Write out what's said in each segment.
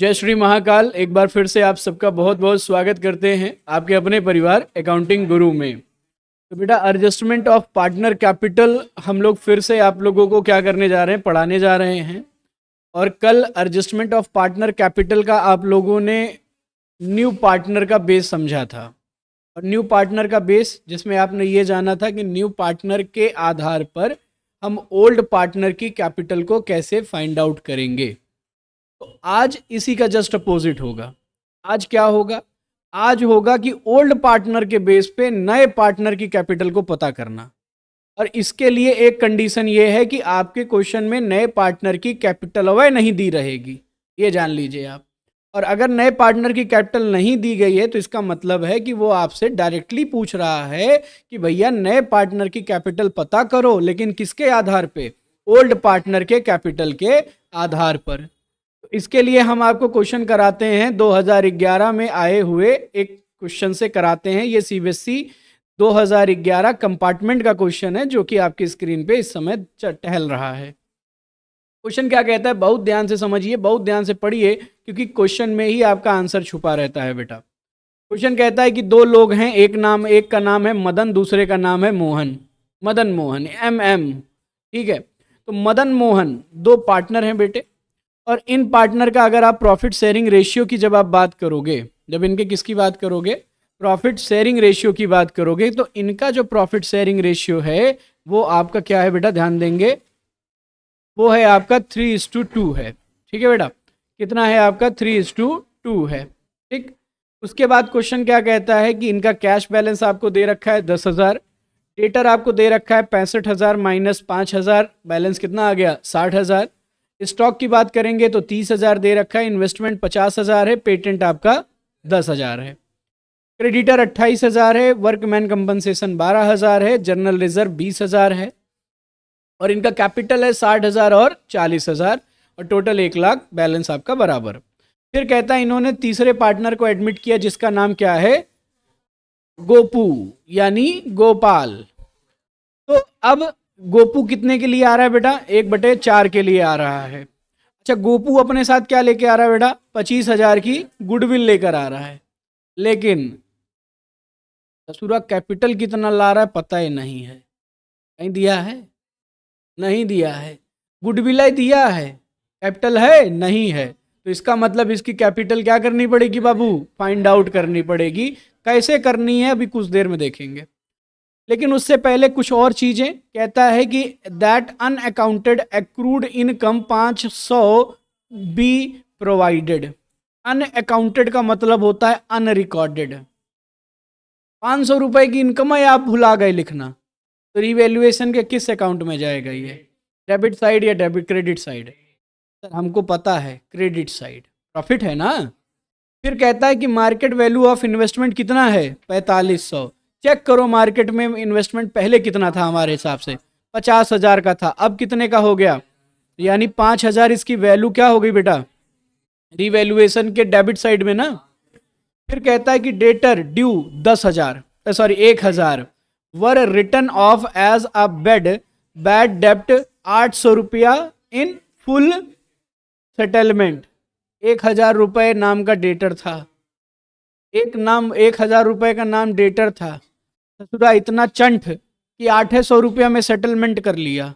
जय श्री महाकाल। एक बार फिर से आप सबका बहुत बहुत स्वागत करते हैं आपके अपने परिवार अकाउंटिंग गुरु में। तो बेटा एडजस्टमेंट ऑफ़ पार्टनर कैपिटल हम लोग फिर से आप लोगों को क्या करने जा रहे हैं? पढ़ाने जा रहे हैं। और कल एडजस्टमेंट ऑफ़ पार्टनर कैपिटल का आप लोगों ने न्यू पार्टनर का बेस समझा था। और न्यू पार्टनर का बेस जिसमें आपने ये जाना था कि न्यू पार्टनर के आधार पर हम ओल्ड पार्टनर की कैपिटल को कैसे फाइंड आउट करेंगे। तो आज इसी का जस्ट अपोजिट होगा। आज क्या होगा? आज होगा कि ओल्ड पार्टनर के बेस पे नए पार्टनर की कैपिटल को पता करना। और इसके लिए एक कंडीशन ये है कि आपके क्वेश्चन में नए पार्टनर की कैपिटल अवय नहीं दी रहेगी। ये जान लीजिए आप। और अगर नए पार्टनर की कैपिटल नहीं दी गई है तो इसका मतलब है कि वो आपसे डायरेक्टली पूछ रहा है कि भैया, नए पार्टनर की कैपिटल पता करो, लेकिन किसके आधार पे? ओल्ड पार्टनर के कैपिटल के आधार पर। इसके लिए हम आपको क्वेश्चन कराते हैं 2011 में आए हुए एक क्वेश्चन से कराते हैं। ये सीबीएसई 2011 कंपार्टमेंट का क्वेश्चन है, जो कि आपकी स्क्रीन पे इस समय टहल रहा है। क्वेश्चन क्या कहता है? बहुत ध्यान से समझिए, बहुत ध्यान से पढ़िए, क्योंकि क्वेश्चन में ही आपका आंसर छुपा रहता है बेटा। क्वेश्चन कहता है कि दो लोग हैं, एक नाम, एक का नाम है मदन, दूसरे का नाम है मोहन। मदन मोहन एम एम ठीक है? तो मदन मोहन, दो पार्टनर हैं बेटे। और इन पार्टनर का अगर आप प्रॉफिट शेयरिंग रेशियो की जब आप बात करोगे, जब इनके किसकी बात करोगे? प्रॉफिट शेयरिंग रेशियो की बात करोगे तो इनका जो प्रॉफिट शेयरिंग रेशियो है, वो आपका क्या है बेटा? ध्यान देंगे। वो है आपका थ्री इज़ टू टू है। ठीक है बेटा? कितना है आपका? थ्री इज़ टू टू है। ठीक? उसके बाद क्वेश्चन क्या कहता है कि इनका कैश बैलेंस आपको दे रखा है दस हज़ार। डेटर आपको दे रखा है पैंसठ हज़ार माइनस पाँच हज़ार। बैलेंस कितना आ गया? साठ हज़ार। स्टॉक की बात करेंगे तो तीस हज़ार दे रखा है इन्वेस्टमेंट पचास हज़ार है पेटेंट आपका दस हज़ार है। क्रेडिटर अट्ठाईस हज़ार है वर्कमैन कंपनसेशन बारह हज़ार है जनरल रिज़र्व बीस हज़ार है। और इनका कैपिटल है साठ हज़ार और चालीस हज़ार और टोटल एक लाख बैलेंस आपका बराबर। फिर कहता है इन्होंने तीसरे पार्टनर को एडमिट किया जिसका नाम क्या है? गोपू, यानी गोपाल। तो अब गोपू कितने के लिए आ रहा है बेटा? एक बटे चार के लिए आ रहा है। अच्छा गोपू अपने साथ क्या लेके आ रहा है बेटा? पच्चीस हज़ार की गुडविल लेकर आ रहा है। लेकिन ससुरा कैपिटल कितना ला रहा है पता ही नहीं है। कहीं दिया है? नहीं दिया है। गुडविल दिया है। कैपिटल है? नहीं है। तो इसका मतलब इसकी कैपिटल क्या करनी पड़ेगी बाबू? फाइंड आउट करनी पड़ेगी। कैसे करनी है अभी कुछ देर में देखेंगे। लेकिन उससे पहले कुछ और चीज़ें। कहता है कि दैट अनअकाउंटेड एक्रूड इनकम पाँच सौ बी प्रोवाइडेड अनअकाउंटेड का मतलब होता है अनरिकॉर्डेड पाँच सौ रुपये की इनकम है, आप भुला गए लिखना। तो रिवेल्युएशन के किस अकाउंट में जाएगा ये? डेबिट साइड या डेबिट क्रेडिट साइड सर हमको पता है क्रेडिट साइड प्रॉफिट है ना? फिर कहता है कि मार्केट वैल्यू ऑफ़ इन्वेस्टमेंट कितना है? पैंतालीस सौ। चेक करो मार्केट में इन्वेस्टमेंट पहले कितना था हमारे हिसाब से। पचास हज़ार का था। अब कितने का हो गया? यानी पाँच हज़ार इसकी वैल्यू क्या हो गई बेटा? रिवेल्युएशन के डेबिट साइड में ना? फिर कहता है कि डेटर ड्यू दस हज़ार सॉरी एक हज़ार। Written off as a bad bad डेप्ट आठ सौ रुपया इन फुल सेटलमेंट एक हज़ार रुपये नाम का डेटर था। एक नाम, एक हज़ार रुपये का नाम डेटर था। ससुरा इतना चंठ कि आठ सौ रुपया में सेटलमेंट कर लिया।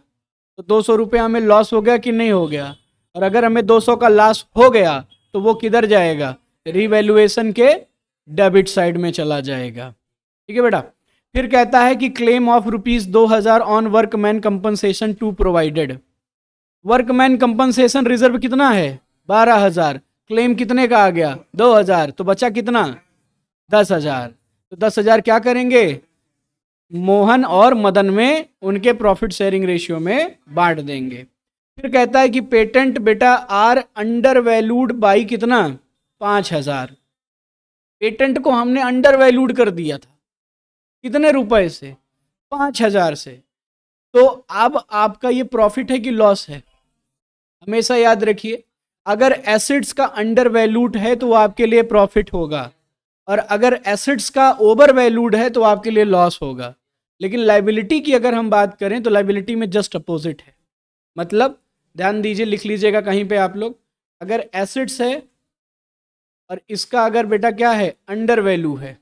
तो दो सौ रुपया हमें लॉस हो गया कि नहीं हो गया? और अगर हमें दो सौ का लॉस हो गया तो वो किधर जाएगा? रिवेल्युएशन के डेबिट साइड में चला जाएगा। ठीक है बेटा? फिर कहता है कि क्लेम ऑफ़ रुपीज़ दो हज़ार on workman compensation to provided workman compensation reserve कितना है? बारह हज़ार। क्लेम कितने का आ गया? दो हज़ार। तो बचा कितना? दस हज़ार। तो दस हज़ार क्या करेंगे? मोहन और मदन में उनके प्रॉफिट शेयरिंग रेशियो में बांट देंगे। फिर कहता है कि पेटेंट बेटा आर अंडर वैल्यूड बाई कितना? पाँच हज़ार। पेटेंट को हमने अंडर वैल्यूड कर दिया था। कितने रुपए से? पाँच हज़ार से। तो अब आपका ये प्रॉफिट है कि लॉस है? हमेशा याद रखिए, अगर एसिड्स का अंडर वैल्यूड है तो वो आपके लिए प्रॉफिट होगा। और अगर एसेट्स का ओवर वैल्यूड है तो आपके लिए लॉस होगा। लेकिन लाइबिलिटी की अगर हम बात करें तो लाइबिलिटी में जस्ट अपोजिट है। मतलब ध्यान दीजिए, लिख लीजिएगा कहीं पे आप लोग। अगर एसेट्स है और इसका अगर बेटा क्या है? अंडर वैल्यू है।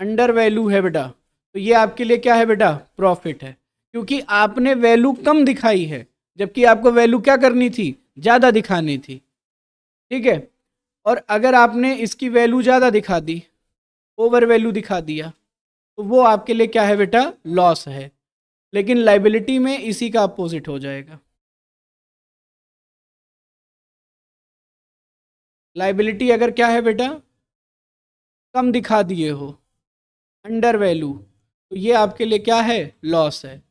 अंडर वैल्यू है बेटा। तो ये आपके लिए क्या है बेटा? प्रॉफिट है। क्योंकि आपने वैल्यू कम दिखाई है, जबकि आपको वैल्यू क्या करनी थी? ज़्यादा दिखानी थी। ठीक है? और अगर आपने इसकी वैल्यू ज़्यादा दिखा दी ओवर वैल्यू दिखा दिया तो वो आपके लिए क्या है बेटा? लॉस है। लेकिन लाइबिलिटी में इसी का अपोजिट हो जाएगा। लाइबिलिटी अगर क्या है बेटा? कम दिखा दिए हो। अंडर वैल्यू तो ये आपके लिए क्या है? लॉस है।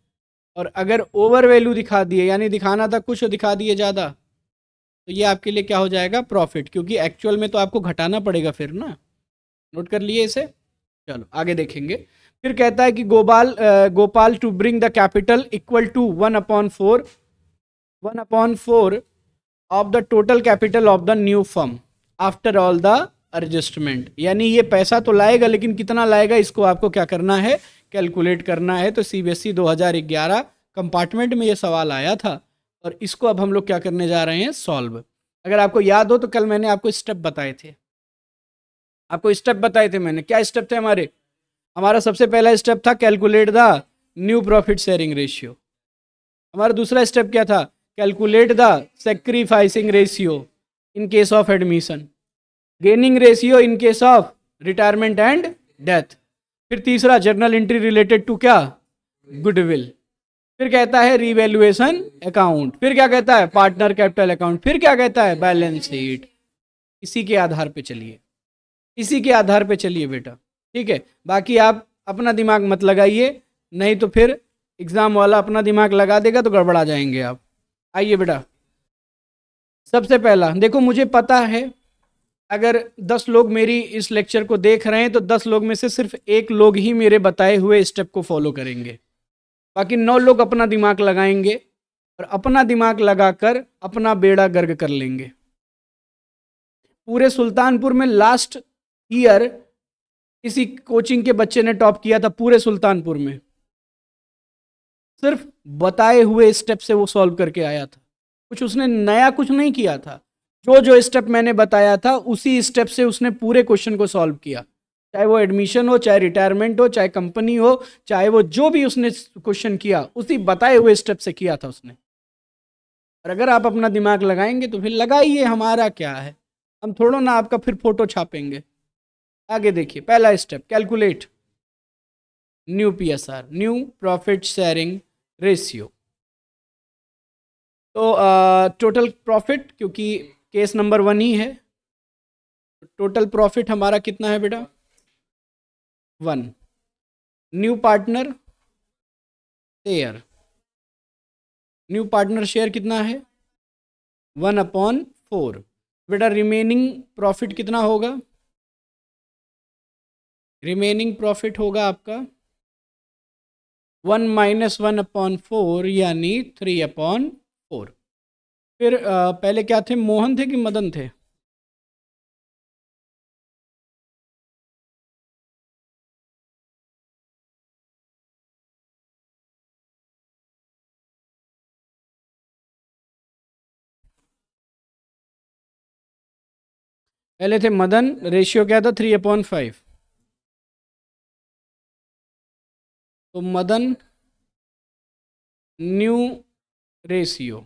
और अगर ओवर वैल्यू दिखा दिए, यानी दिखाना था कुछ दिखा दिए ज़्यादा। तो ये आपके लिए क्या हो जाएगा? प्रॉफिट क्योंकि एक्चुअल में तो आपको घटाना पड़ेगा फिर ना। नोट कर लिए इसे? चलो, आगे देखेंगे। फिर कहता है कि Gopal Gopal to bring the capital equal to one upon four one upon four of the total capital of the new firm after all the adjustment यानी ये पैसा तो लाएगा, लेकिन कितना लाएगा, इसको आपको क्या करना है? कैलकुलेट करना है। तो सी बी एस ई दो हज़ार ग्यारह कंपार्टमेंट में ये सवाल आया था। और इसको अब हम लोग क्या करने जा रहे हैं? सॉल्व अगर आपको याद हो तो कल मैंने आपको स्टेप बताए थे। आपको स्टेप बताए थे मैंने। क्या स्टेप थे हमारे? हमारा सबसे पहला स्टेप था calculate the new profit sharing ratio हमारा दूसरा स्टेप क्या था? Calculate the sacrificing ratio in case of admission gaining ratio in case of retirement and death फिर तीसरा जर्नल एंट्री रिलेटेड टू क्या? गुडविल फिर कहता है रिवेल्युएशन अकाउंट फिर क्या कहता है पार्टनर कैपिटल अकाउंट फिर क्या कहता है बैलेंस शीट इसी के आधार पे चलिए। इसी के आधार पे चलिए बेटा, ठीक है? बाकी आप अपना दिमाग मत लगाइए, नहीं तो फिर एग्ज़ाम वाला अपना दिमाग लगा देगा तो गड़बड़ा जाएँगे आप। आइए बेटा। सबसे पहला, देखो मुझे पता है, अगर दस लोग मेरी इस लेक्चर को देख रहे हैं तो दस लोग में से सिर्फ़ एक लोग ही मेरे बताए हुए स्टेप को फॉलो करेंगे। बाकी नौ लोग अपना दिमाग लगाएँगे और अपना दिमाग लगाकर अपना बेड़ा गर्ग कर लेंगे। पूरे सुल्तानपुर में लास्ट ईयर किसी कोचिंग के बच्चे ने टॉप किया था पूरे सुल्तानपुर में। सिर्फ़ बताए हुए स्टेप से वो सॉल्व करके आया था। कुछ उसने नया कुछ नहीं किया था। जो जो स्टेप मैंने बताया था, उसी स्टेप से उसने पूरे क्वेश्चन को सॉल्व किया। चाहे वो एडमिशन हो, चाहे रिटायरमेंट हो, चाहे कंपनी हो, चाहे वो जो भी उसने क्वेश्चन किया, उसी बताए हुए स्टेप से किया था उसने। और अगर आप अपना दिमाग लगाएँगे तो फिर लगाइए, हमारा क्या है? हम थोड़ा ना आपका फिर फ़ोटो छापेंगे। आगे देखिए, पहला step calculate new P S R new profit sharing ratio तो टोटल प्रॉफिट क्योंकि केस नंबर वन ही है। टोटल प्रॉफिट हमारा कितना है बेटा? One. New partner share new partner share कितना है? वन अपॉन फोर बेटा रिमेनिंग प्रॉफिट कितना होगा? रिमेनिंग प्रॉफिट होगा आपका one minus one upon four यानी थ्री अपॉन फोर फिर पहले क्या थे? मोहन थे कि मदन थे? पहले थे मदन रेशियो क्या था? थ्री अपॉन फाइव तो Madan new ratio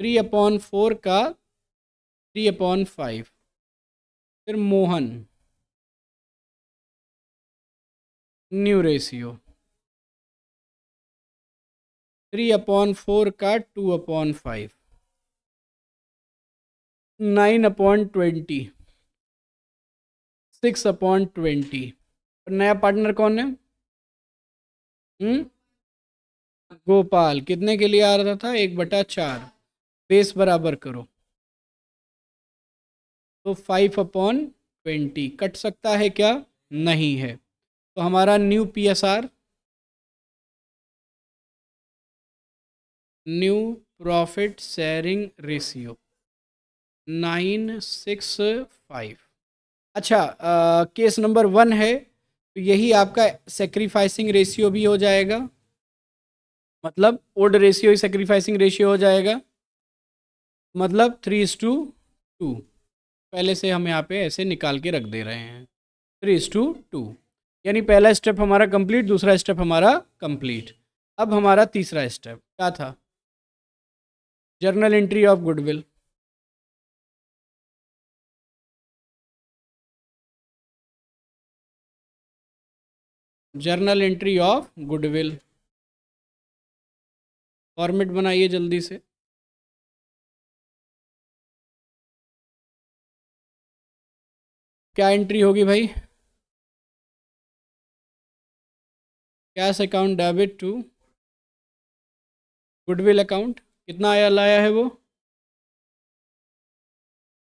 three upon four का थ्री अपॉन फाइव फिर Mohan new ratio three upon four का two upon five nine upon twenty, six upon twenty. नया पार्टनर कौन है? हम्म? गोपाल। कितने के लिए आ रहा था? एक बटा चार। बेस बराबर करो। तो फाइव अपॉन ट्वेंटी। कट सकता है क्या? नहीं है। तो हमारा new P S R new profit sharing ratio. Nine six five. अच्छा आ, केस नंबर वन है तो यही आपका सेक्रीफाइसिंग रेशियो भी हो जाएगा। मतलब ओल्ड रेशियो ही सेक्रीफाइसिंग रेशियो हो जाएगा। मतलब थ्री इज़ टू टू पहले से हम यहाँ पे ऐसे निकाल के रख दे रहे हैं। थ्री इज़ टू टू यानी पहला स्टेप हमारा कंप्लीट दूसरा स्टेप हमारा कंप्लीट अब हमारा तीसरा स्टेप क्या था? Journal entry of goodwill journal entry of goodwill. Format बनाइए जल्दी से। क्या एंट्री होगी भाई? Cash account debit to goodwill account. कितना आया, लाया है वो?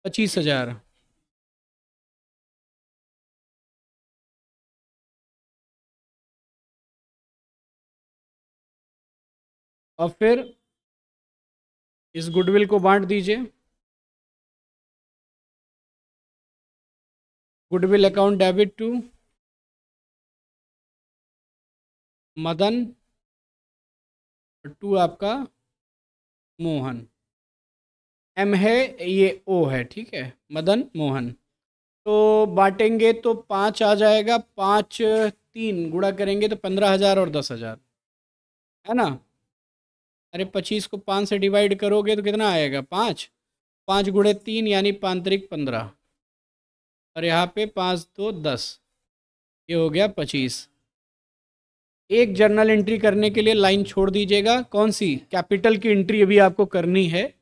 पच्चीस हज़ार। और फिर इस गुडविल को बांट दीजिए। Goodwill account debit to Madan to आपका मोहन। एम है, ये ओ है, ठीक है, मदन, मोहन। तो बांटेंगे तो पाँच आ जाएगा, पाँच, तीन गुड़ा करेंगे तो पंद्रह हज़ार और दस हज़ार, है ना? अरे पच्चीस को पाँच से डिवाइड करोगे तो कितना आएगा? पाँच। पाँच गुड़े तीन यानी पांतरिक पंद्रह। और यहाँ पे पाँच दो दस। ये हो गया पच्चीस। एक जर्नल एंट्री करने के लिए लाइन छोड़ दीजिएगा। कौन सी? कैपिटल की एंट्री अभी आपको करनी है।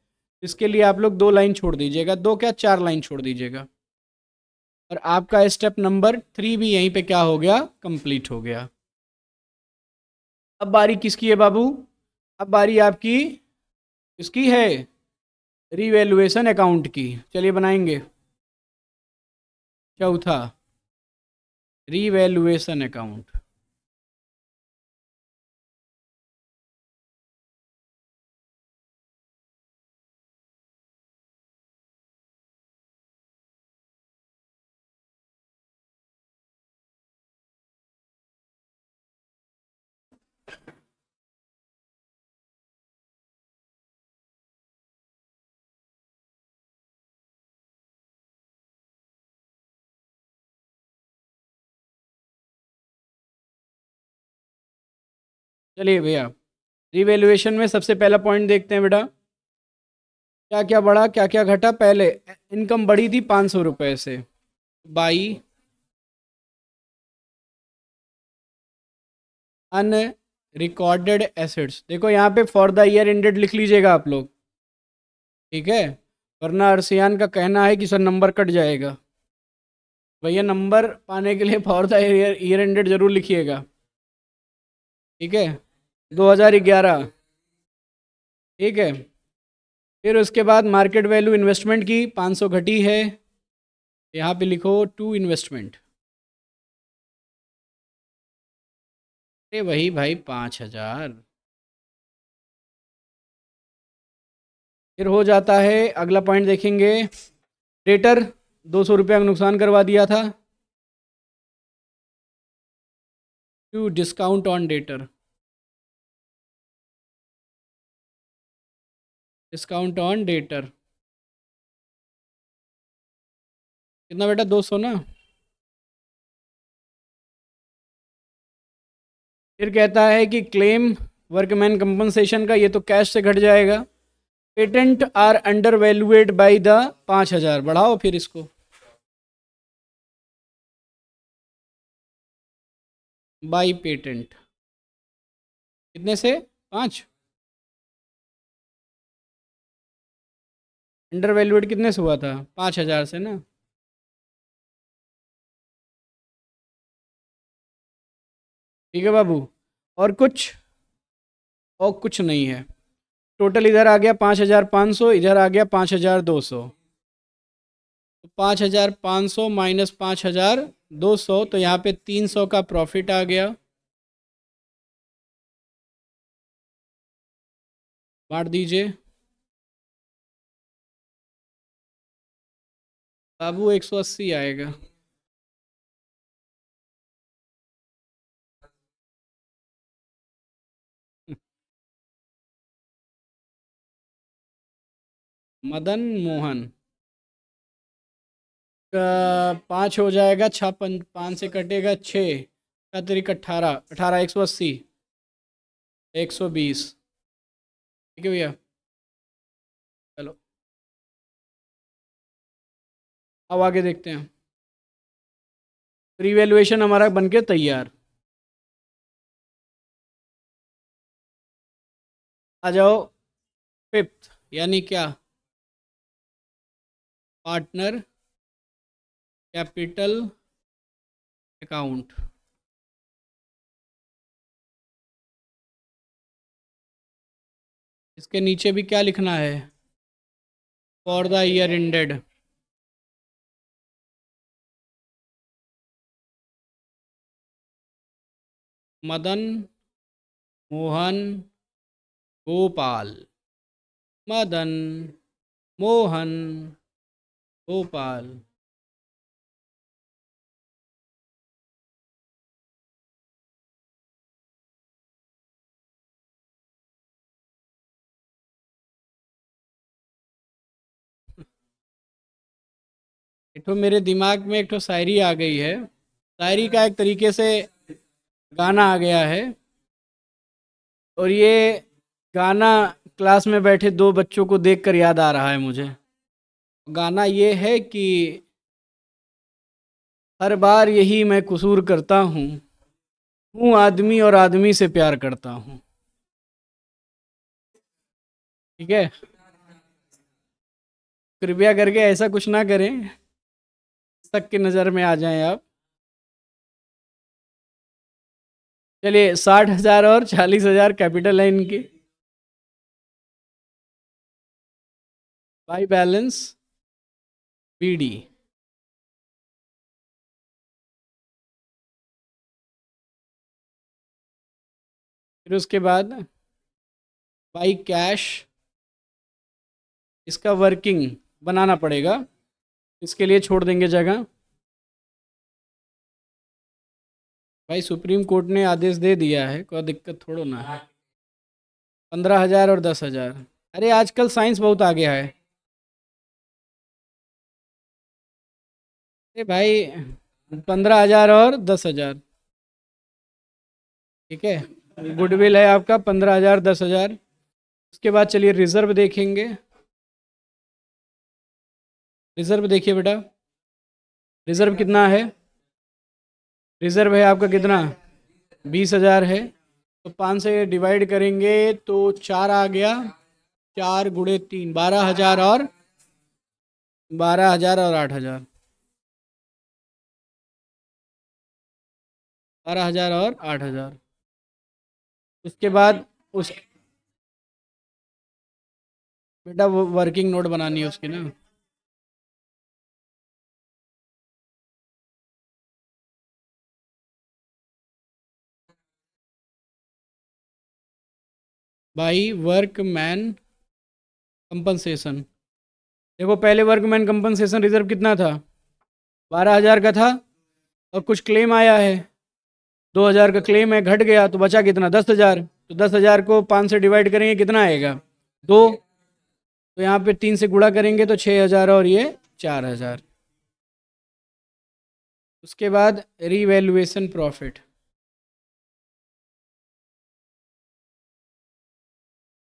इसके लिए आप लोग दो लाइन छोड़ दीजिएगा। दो क्या? चार लाइन छोड़ दीजिएगा। और आपका स्टेप नंबर थ्री भी यहीं पे क्या हो गया? कंप्लीट हो गया। अब बारी किसकी है बाबू? अब बारी आपकी इसकी है रिवेल्युएसन अकाउंट की। चलिए बनाएँगे। चौथा रिवेल्युएसन अकाउंट चलिए भैया रिवेल्युएशन में सबसे पहला पॉइंट देखते हैं बेटा। क्या क्या बढ़ा क्या क्या घटा? पहले इनकम बढ़ी थी पाँच सौ रुपये से। बाई। अन रिकॉर्डेड एसेट्स देखो यहाँ पे फॉर द ईयर एंडेड लिख लीजिएगा आप लोग। ठीक है? वरना अरसियान का कहना है कि सर नंबर कट जाएगा। भैया नंबर पाने के लिए for the year year ended ज़रूर लिखिएगा। ठीक है? 2011 ठीक है? फिर उसके बाद मार्केट वैल्यू इन्वेस्टमेंट की 500 घटी है। यहाँ पे लिखो टू इन्वेस्टमेंट अरे वही भाई, पाँच हज़ार। फिर हो जाता है, अगला पॉइंट देखेंगे। डेटर दो सौ रुपया का नुकसान करवा दिया था। To discount on debtor. Discount on debtor. कितना बेटा? दो सौ ना? फिर कहता है कि क्लेम वर्कमैन कंपनसेशन का, ये तो कैश से घट जाएगा। Patent are under valued by the पाँच हज़ार। बढ़ाओ फिर इसको। By patent. कितने से? पाँच। अंडर वैल्यूएड कितने से हुआ था? पाँच हज़ार से ना? ठीक है बाबू। और कुछ? और कुछ नहीं है। टोटल इधर आ गया पाँच हज़ार पाँच सौ, इधर आ गया पाँच हज़ार दो सौ। तो पाँच हज़ार पाँच सौ माइनस पाँच हज़ार दो सौ तो यहाँ पे तीन सौ का प्रॉफिट आ गया। बांट दीजिए। बाबू, एक सौ अस्सी आएगा। मदन मोहन। पाँच हो जाएगा छः पाँच से कटेगा छः, का तरीक अट्ठारह अठारह एक सौ अस्सी, एक सौ बीस। ठीक है भैया? चलो। अब आगे देखते हैं। रिवेल्युएशन हमारा बन के तैयार। आ जाओ फिफ्थ यानी क्या? Partner capital account. इसके नीचे भी क्या लिखना है? For the year ended Madan Mohan Gopal. Madan Mohan Gopal. तो मेरे दिमाग में एक तो शायरी आ गई है। शायरी का एक तरीके से गाना आ गया है। और ये गाना क्लास में बैठे दो बच्चों को देखकर याद आ रहा है मुझे। गाना ये है कि हर बार यही मैं कसूर करता हूँ हूँ आदमी और आदमी से प्यार करता हूँ। ठीक है? कृपया करके ऐसा कुछ ना करें। तक की नज़र में आ जाएँ आप। चलिए, साठ हज़ार और चालीस हज़ार कैपिटल है इनकी। By balance, BD. फिर उसके बाद बाई कैश, इसका वर्किंग बनाना पड़ेगा। इसके लिए छोड़ देंगे जगह। भाई सुप्रीम कोर्ट ने आदेश दे दिया है, कोई दिक्कत थोड़ो ना है। पंद्रह हज़ार और दस हज़ार। अरे आजकल साइंस बहुत आ गया है। अरे भाई, पंद्रह हज़ार और दस हज़ार। ठीक है, गुडविल है आपका, पंद्रह हज़ार, दस हज़ार। उसके बाद चलिए रिज़र्व देखेंगे। रिज़र्व देखिए बेटा। रिज़र्व कितना है? रिज़र्व है आपका कितना? बीस हज़ार है। तो पाँच से डिवाइड करेंगे तो चार आ गया। चार गुड़े तीन, बारह हज़ार और बारह हज़ार और आठ हज़ार। बारह हज़ार और आठ हज़ार। उसके बाद उस बेटा वो वर्किंग नोट बनानी है उसकी ना। By workman compensation. देखो, पहले वर्कमैन कंपनसेशन रिज़र्व कितना था? बारह हज़ार का था और कुछ क्लेम आया है। दो हज़ार का क्लेम है, घट गया तो बचा कितना? दस हज़ार। तो दस हज़ार को पाँच से डिवाइड करेंगे, कितना आएगा? दो। तो यहाँ पे तीन से गुड़ा करेंगे तो छः हज़ार और ये चार हज़ार। उसके बाद रीवैल्यूएशन प्रॉफिट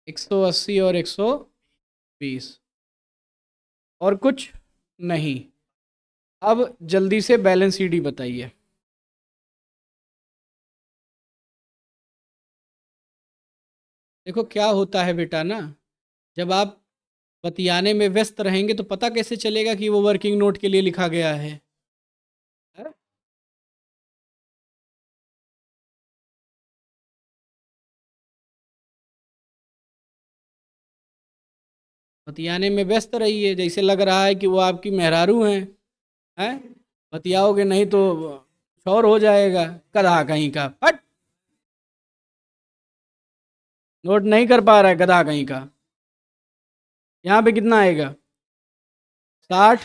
180 और 120 और कुछ नहीं। अब जल्दी से बैलेंस शीट बताइए। देखो, क्या होता है बेटा ना, जब आप बतियाने में व्यस्त रहेंगे तो पता कैसे चलेगा कि वो वर्किंग नोट के लिए लिखा गया है? बतियाने में व्यस्त रहिए, जैसे लग रहा है कि वो आपकी मेहरारू हैं हैं? बतियाओगे नहीं तो शोर हो जाएगा, कदा कहीं का। हट! नोट नहीं कर पा रहा है गधा कहीं का। यहाँ पे कितना आएगा? साठ।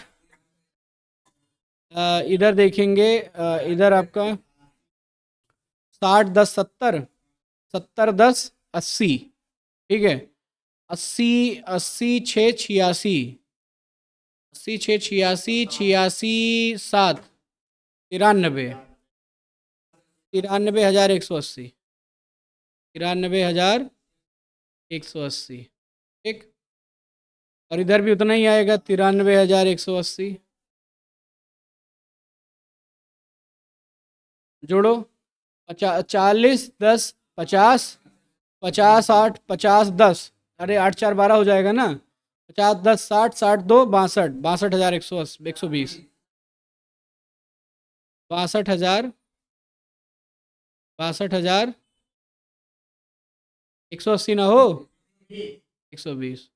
इधर देखेंगे इधर आपका साठ दस सत्तर सत्तर दस अस्सी, ठीक है? अस्सी अस्सी, छः, छियासी। अस्सी, छः, छियासी छियासी, सात। तिरानबे। तिरानबे हज़ार एक सौ अस्सी। तिरानबे हज़ार एक सौ अस्सी। ठीक? और इधर भी उतना ही आएगा तिरानवे हज़ार एक सौ अस्सी। जोड़ो। पचा, चालीस, दस, पचास पचास आठ, पचास, दस। अरे आठ, चार, बारह हो जाएगा ना? पचास, दस, साठ साठ, दो, बासठ। बासठ हज़ार एक सौ अस्सी एक सौ बीस। बासठ हज़ार बासठ हज़ार, एक सौ अस्सी ना हो? एक सौ बीस।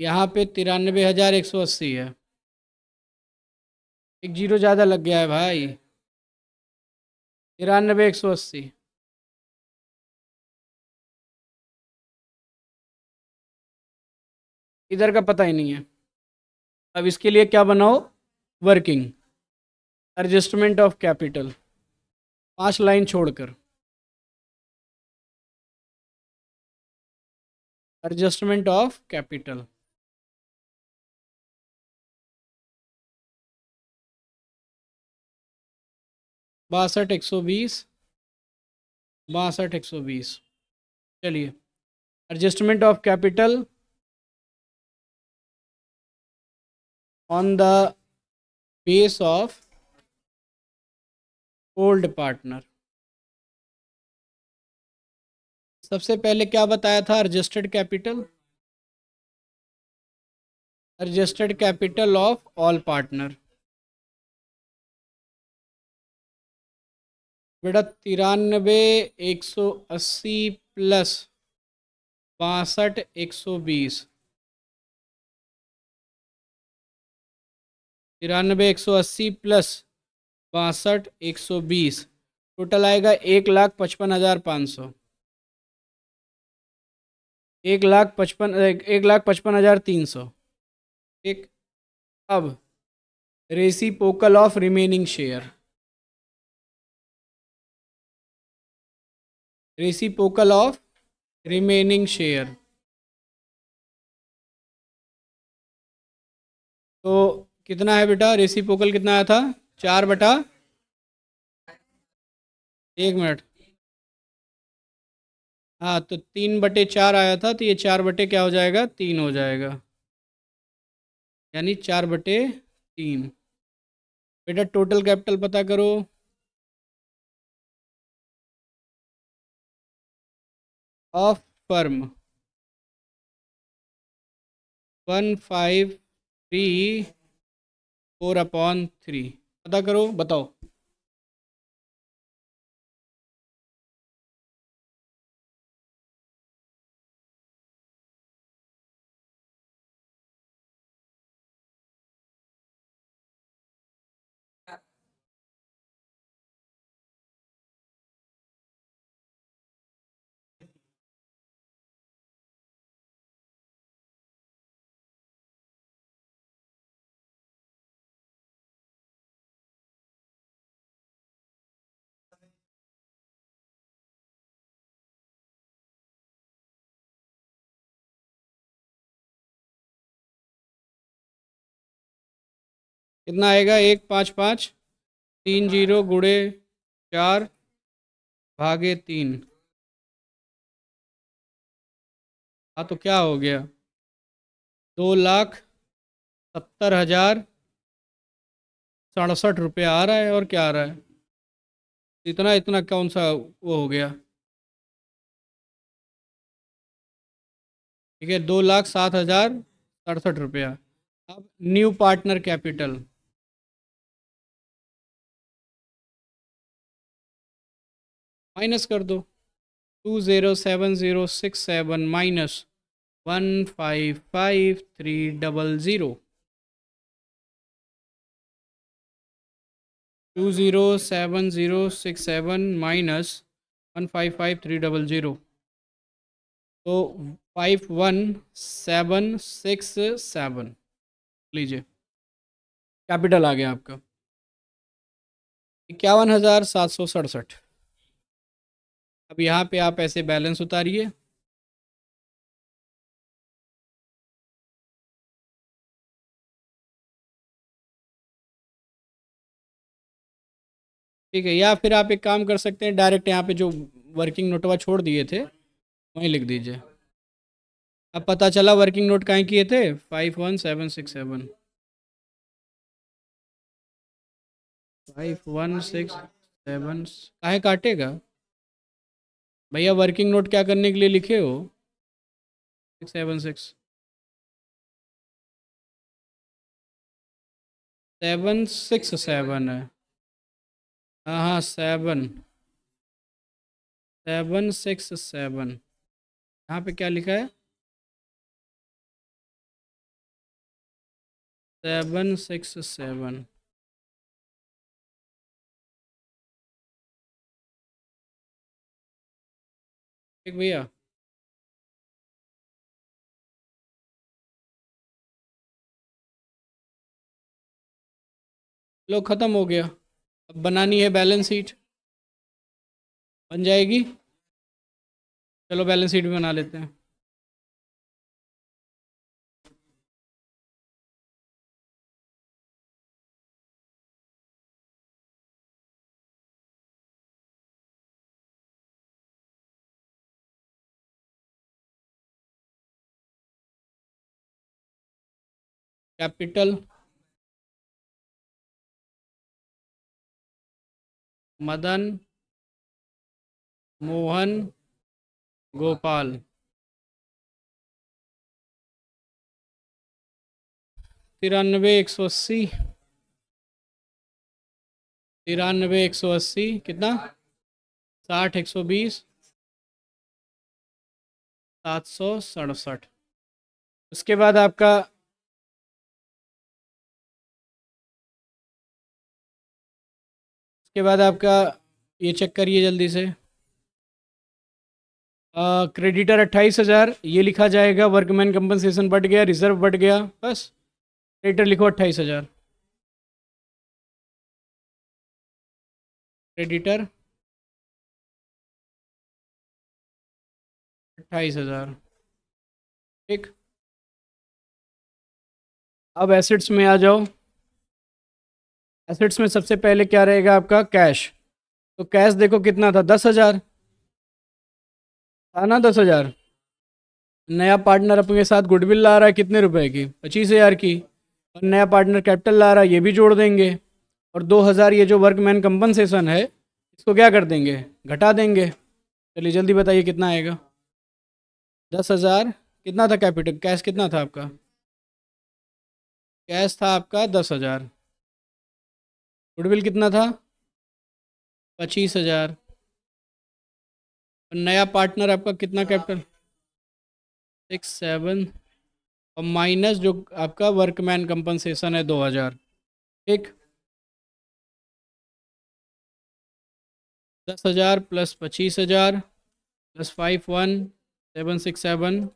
यहाँ पे तिरानवे हज़ार एक सौ अस्सी है। एक ज़ीरो ज़्यादा लग गया है भाई। तिरानवे एक सौ अस्सी। इधर का पता ही नहीं है। अब इसके लिए क्या बनाओ? वर्किंग। Adjustment of capital. पाँच लाइन छोड़कर। Adjustment of capital. बासठ, एक सौ बीस। बासठ, एक सौ बीस। चलिए adjustment of capital on the base of old partner सबसे पहले क्या बताया था? Registered capital registered capital of all partner बेटा तिरानबे एक सौ अस्सी प्लस बासठ एक सौ बीस। तिरानबे एक सौ अस्सी प्लस बासठ एक सौ बीस। टोटल आएगा एक लाख पचपन हज़ार पाँच सौ। एक लाख पचपन, एक लाख पचपन हज़ार तीन सौ। ठीक अब reciprocal of remaining share. Reciprocal of remaining share तो कितना है बेटा? रेसिपोकल कितना आया था? चार बटा एक मिनट। हाँ तो तीन बटे चार आया था तो ये चार बटे क्या हो जाएगा? तीन हो जाएगा। यानी चार बटे तीन। बेटा टोटल कैपिटल पता करो। Of firm one five three four upon three पता करो बताओ। कितना आएगा? एक, पाँच पाँच। तीन, ज़ीरो गुड़े चार, भागे तीन। हाँ तो क्या हो गया? दो लाख सत्तर हज़ार सड़सठ रुपये आ रहा है और क्या आ रहा है? इतना इतना कौन सा वो हो गया? ठीक है, दो लाख सात हज़ार सड़सठ रुपया। अब न्यू पार्टनर कैपिटल। माइनस कर दो। Two zero seven zero six seven minus one five five three double zero. Two zero seven zero six seven minus one five five three double zero. तो five one seven six seven. लीजिए। Capital आ गया आपका। इक्यावन हज़ार सात सौ सड़सठ। अब यहाँ पे आप ऐसे बैलेंस उतारिए। ठीक है, या फिर आप एक काम कर सकते हैं डायरेक्ट यहाँ पे जो वर्किंग नोटवा छोड़ दिए थे, वहीं लिख दीजिए। अब पता चला वर्किंग नोट कहाँ किए थे? Five one seven six seven five one six seven काहे काटेगा? भैया वर्किंग नोट क्या करने के लिए लिखे हो? Seven six seven six seven है हाँ हाँ सेवन सेवन सिक्स सेवन यहाँ पे क्या लिखा है? सेवन सिक्स सेवन ठीक भैया लो, ख़त्म हो गया। अब बनानी है बैलेंस शीट बन जाएगी। चलो बैलेंस शीट भी बना लेते हैं। कैपिटल मदन मोहन गोपाल। तिरानवे, एक सौ अस्सी। तिरानवे, एक सौ अस्सी, कितना? साठ, एक सौ बीस। सात सौ सड़सठ। उसके बाद आपका उसके बाद आपका ये चेक करिए जल्दी से। क्रेडिटर अट्ठाईस हज़ार, ये लिखा जाएगा वर्कमैन कंपनसेशन बढ़ गया रिज़र्व बढ़ गया, बस। क्रेडिटर लिखो अट्ठाईस हज़ार। क्रेडिटर अट्ठाईस हज़ार। ठीक। अब एसेट्स में आ जाओ। एसेट्स में सबसे पहले क्या रहेगा आपका? कैश तो कैश देखो कितना था? दस हज़ार। था ना दस हज़ार? नया पार्टनर अपने साथ गुडविल ला रहा है कितने रुपए की? पच्चीस हज़ार की। और नया पार्टनर कैपिटल ला रहा है, ये भी जोड़ देंगे। और दो हज़ार ये जो वर्कमैन कंपनसेशन है, इसको क्या कर देंगे? घटा देंगे। चलिए जल्दी बताइए कितना आएगा? दस हज़ार। कितना था कैपिटल कैश कितना था आपका? कैश था आपका दस हज़ार। गुडविल कितना था? पच्चीस हज़ार। नया पार्टनर आपका कितना कैपिटल? Six, seven. और माइनस जो आपका वर्कमैन कंपनसेशन है दो हज़ार। ठीक? दस हज़ार प्लस पच्चीस हज़ार, plus five, one, seven, six, seven,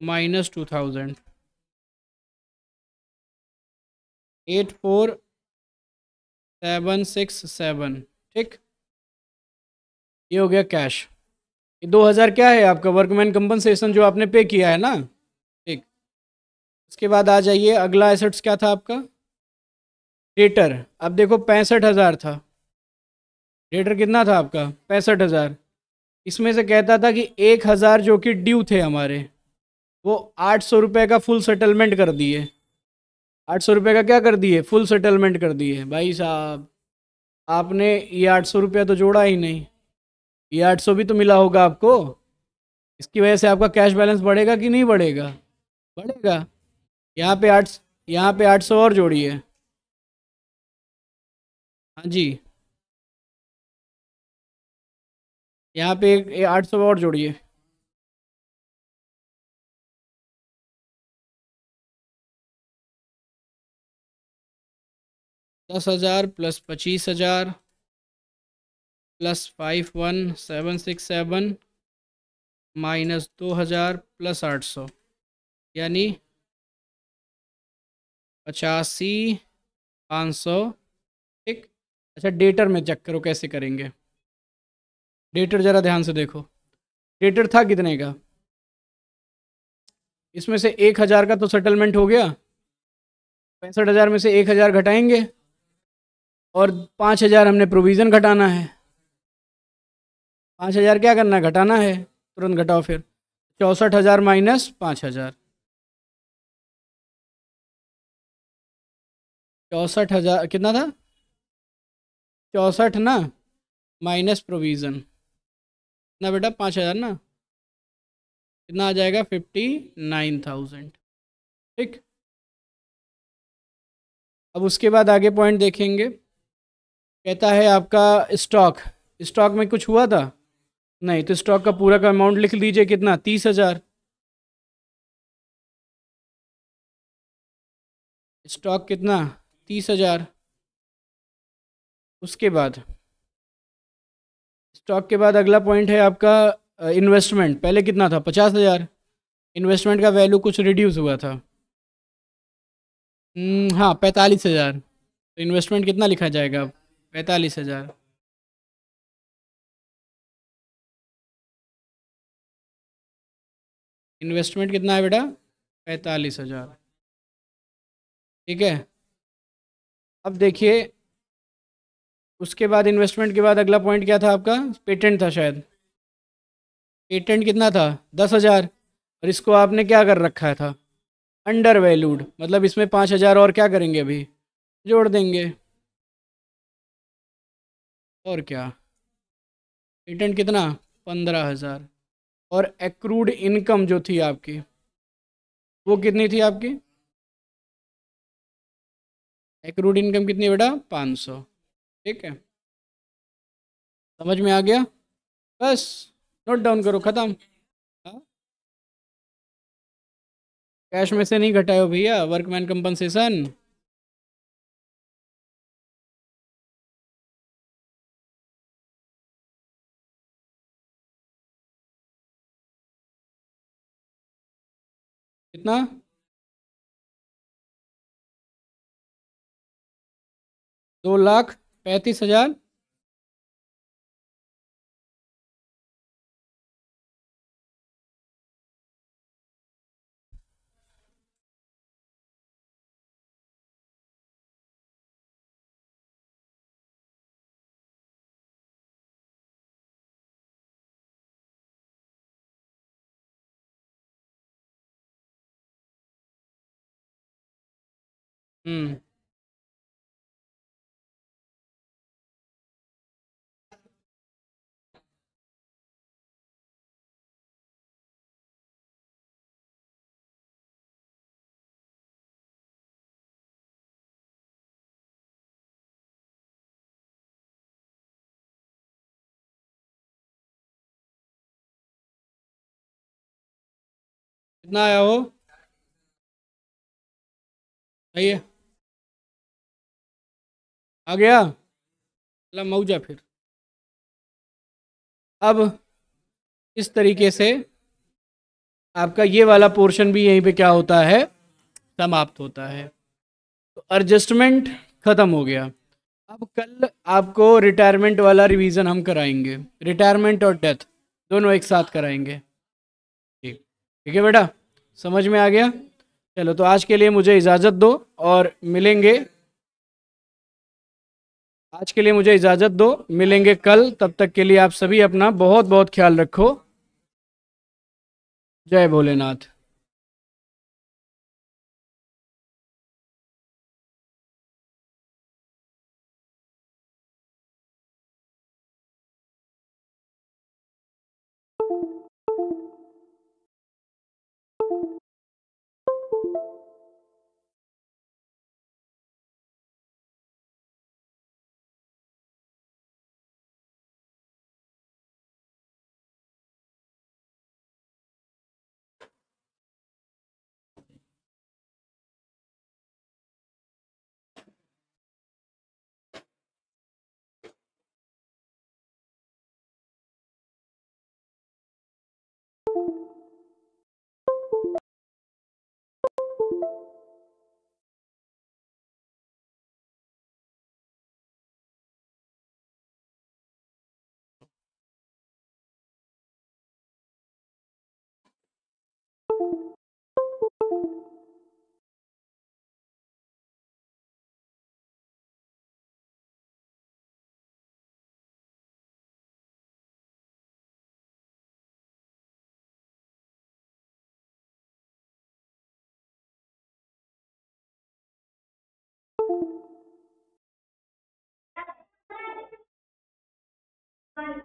minus two thousand. Eight, four seven six seven. ठीक? ये हो गया कैश। ये दो हज़ार क्या है आपका? वर्कमैन कंपनसेशन जो आपने पे किया है ना? ठीक। उसके बाद आ जाइए, अगला एसेट्स क्या था आपका? डेटर अब देखो, पैंसठ हज़ार था। डेटर कितना था आपका? पैंसठ हज़ार। इसमें से कहता था कि एक हज़ार जो कि ड्यू थे हमारे, वो आठ सौ रुपये का फुल सेटलमेंट कर दिए। आठ सौ रुपये का क्या कर दिए? फुल सेटलमेंट कर दिए। भाई साहब, आपने ये आठ सौ रुपया तो जोड़ा ही नहीं। ये आठ सौ भी तो मिला होगा आपको। इसकी वजह से आपका कैश बैलेंस बढ़ेगा कि नहीं बढ़ेगा? बढ़ेगा। यहाँ पे आठ, यहाँ पे आठ सौ और जोड़िए। हाँ जी। यहाँ पे आठ सौ और जोड़िए। दस हज़ार प्लस पच्चीस हज़ार plus five one seven six seven minus दो हज़ार प्लस आठ सौ। यानी पचासी पाँच सौ। ठीक? अच्छा डेटर में चेक करो कैसे करेंगे। डेटर ज़रा ध्यान से देखो। डेटर था कितने का? इसमें से एक हज़ार का तो सेटलमेंट हो गया। पैंसठ हज़ार में से एक हज़ार घटाएँगे। और पाँच हज़ार हमने प्रोविज़न घटाना है। पाँच हज़ार क्या करना है? घटाना है। तुरंत घटाओ फिर। चौंसठ हज़ार माइनस पाँच हज़ार। चौंसठ हज़ार, कितना था? चौंसठ ना? माइनस प्रोविज़न ना बेटा, पाँच हज़ार ना? कितना आ जाएगा? Fifty nine thousand. ठीक? अब उसके बाद आगे पॉइंट देखेंगे। कहता है आपका स्टॉक स्टॉक में कुछ हुआ था? नहीं तो स्टॉक का पूरा का अमाउंट लिख लीजिए कितना? तीस हज़ार. स्टॉक कितना? तीस हज़ार. उसके बाद स्टॉक के बाद अगला पॉइंट है आपका इन्वेस्टमेंट पहले कितना था? पचास हज़ार. इन्वेस्टमेंट का वैल्यू कुछ रिड्यूस हुआ था. हम्म, हाँ पैंतालीस हज़ार. तो इन्वेस्टमेंट कितना लिखा जाएगा अब? पैंतालीस हज़ार। इन्वेस्टमेंट कितना है बेटा? पैंतालीस हज़ार। ठीक है? अब देखिए, उसके बाद इन्वेस्टमेंट के बाद अगला पॉइंट क्या था आपका? पेटेंट था शायद। पेटेंट कितना था? दस हज़ार। और इसको आपने क्या कर रखा था? अंडर वैल्यूड मतलब इसमें पाँच हज़ार और क्या करेंगे अभी? जोड़ देंगे। और क्या? पेटेंट कितना? पंद्रह हज़ार। और एक्रूड इनकम जो थी आपकी, वो कितनी थी आपकी? एक्रूड इनकम कितनी बेटा? पाँच सौ। ठीक है। समझ में आ गया? बस नोट डाउन करो, ख़त्म। हाँ? कैश में से नहीं घटाए हो भैया वर्कमैन कंपनसेशन कितना? दो लाख पैंतीस हज़ार हम्म कितना आया हो आइए। आ गया। अल्लाह मऊजा फिर। अब इस तरीके से आपका ये वाला पोर्शन भी यहीं पे क्या होता है? समाप्त होता है। तो एडजस्टमेंट ख़त्म हो गया। अब कल आपको रिटायरमेंट वाला रिवीजन हम कराएँगे। रिटायरमेंट और डेथ दोनों एक साथ कराएँगे। ठीक। ठीक है बेटा? समझ में आ गया? चलो तो आज के लिए मुझे इजाज़त दो और मिलेंगे आज के लिए मुझे इजाज़त दो। मिलेंगे कल। तब तक के लिए आप सभी अपना बहुत बहुत ख्याल रखो। जय भोलेनाथ। five